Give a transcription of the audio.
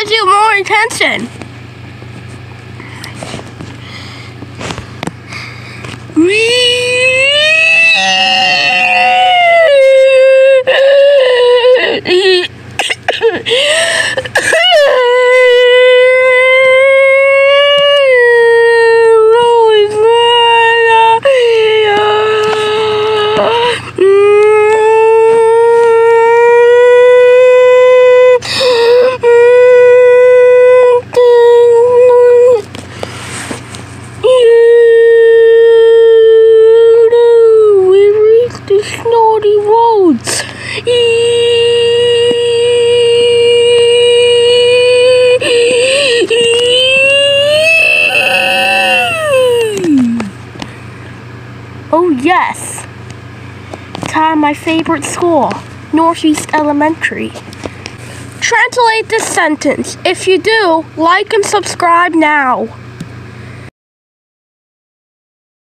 gives you more attention. We Oh yes. Time my favorite school, Northeast Elementary. Translate this sentence. If you do, like and subscribe now.